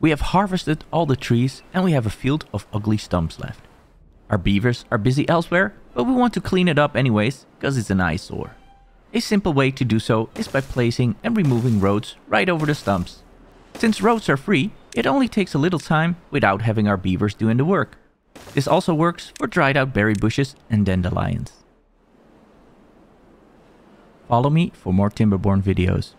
We have harvested all the trees and we have a field of ugly stumps left. Our beavers are busy elsewhere, but we want to clean it up anyways, because it's an eyesore. A simple way to do so is by placing and removing roads right over the stumps. Since roads are free, it only takes a little time without having our beavers doing the work. This also works for dried out berry bushes and dandelions. Follow me for more Timberborn videos.